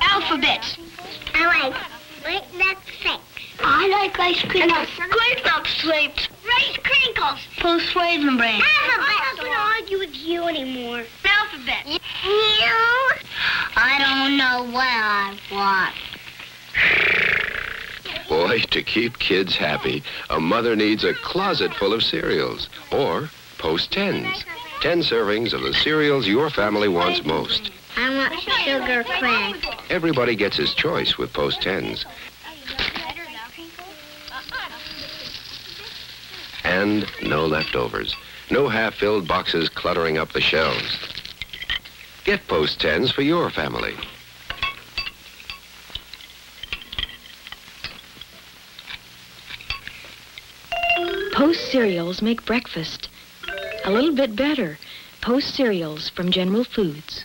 Alpha-Bits. I like Grape-Nuts Flakes. I like ice cream. Grape-Nuts Flakes. Rice Krinkles. Post raisin bran. Alpha-Bits. I'm not going to argue with you anymore. Alpha-Bits. You? I don't know what I want. Boy, to keep kids happy, a mother needs a closet full of cereals or Post Tens. Ten servings of the cereals your family wants most. I want Sugar Crisp. Everybody gets his choice with Post Tens. And no leftovers. No half-filled boxes cluttering up the shelves. Get Post Tens for your family. Post cereals make breakfast a little bit better. Post cereals from General Foods.